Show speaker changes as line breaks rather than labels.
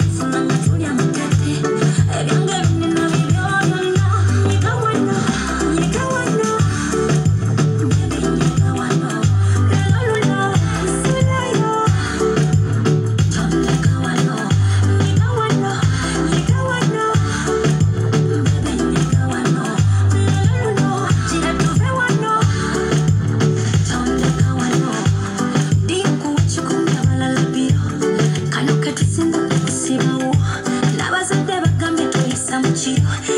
It's come with you.